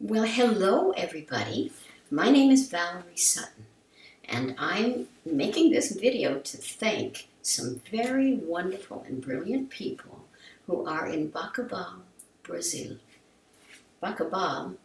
Well, hello, everybody. My name is Valerie Sutton, and I'm making this video to thank some very wonderful and brilliant people who are in Bacabal, Brazil. Bacabal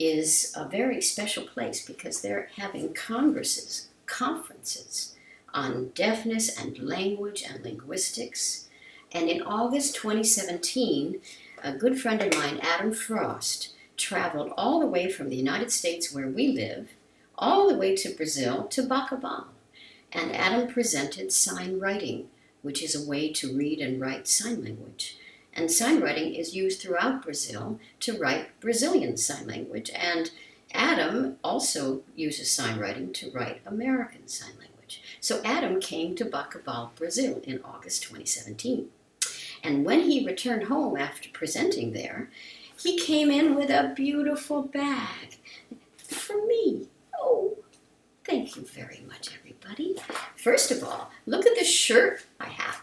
is a very special place because they're having congresses, conferences on deafness and language and linguistics. And in August 2017, a good friend of mine, Adam Frost, traveled all the way from the United States, where we live, all the way to Brazil to Bacabal. And Adam presented sign writing, which is a way to read and write sign language. And sign writing is used throughout Brazil to write Brazilian sign language. And Adam also uses sign writing to write American sign language. So Adam came to Bacabal, Brazil in August 2017. And when he returned home after presenting there, he came in with a beautiful bag for me. Oh, thank you very much, everybody. First of all, look at the shirt I have.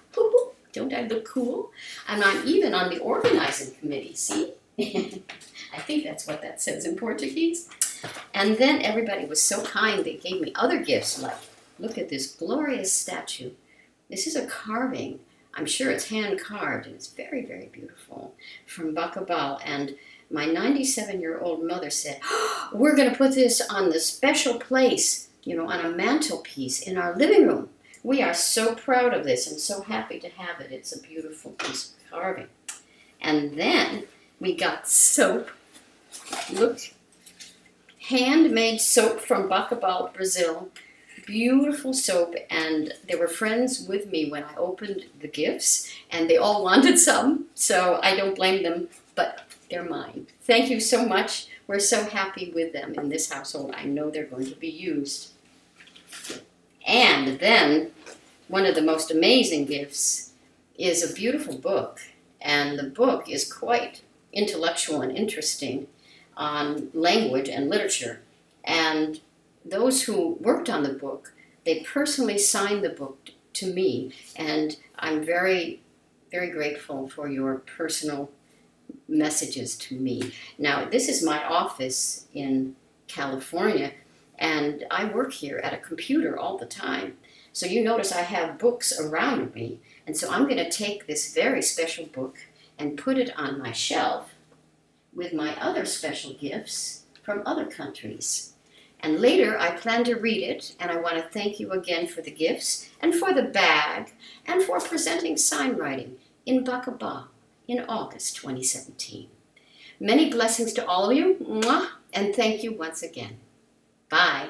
Don't I look cool? I'm not even on the organizing committee, see? I think that's what that says in Portuguese. And then everybody was so kind, they gave me other gifts like, look at this glorious statue. This is a carving I'm sure it's hand carved and it's very, very beautiful from Bacabal. And my 97 year old mother said, oh, We're going to put this on the special place, you know, on a mantelpiece in our living room. We are so proud of this and so happy to have it. It's a beautiful piece of carving. And then we got soap. Look, handmade soap from Bacabal, Brazil beautiful soap and they were friends with me when I opened the gifts and they all wanted some so I don't blame them but they're mine. Thank you so much. We're so happy with them in this household. I know they're going to be used. And then one of the most amazing gifts is a beautiful book and the book is quite intellectual and interesting on language and literature and those who worked on the book, they personally signed the book to me, and I'm very, very grateful for your personal messages to me. Now, this is my office in California, and I work here at a computer all the time. So you notice I have books around me, and so I'm going to take this very special book and put it on my shelf with my other special gifts from other countries. And later, I plan to read it, and I want to thank you again for the gifts, and for the bag, and for presenting sign writing in Bacabal in August 2017. Many blessings to all of you, and thank you once again. Bye.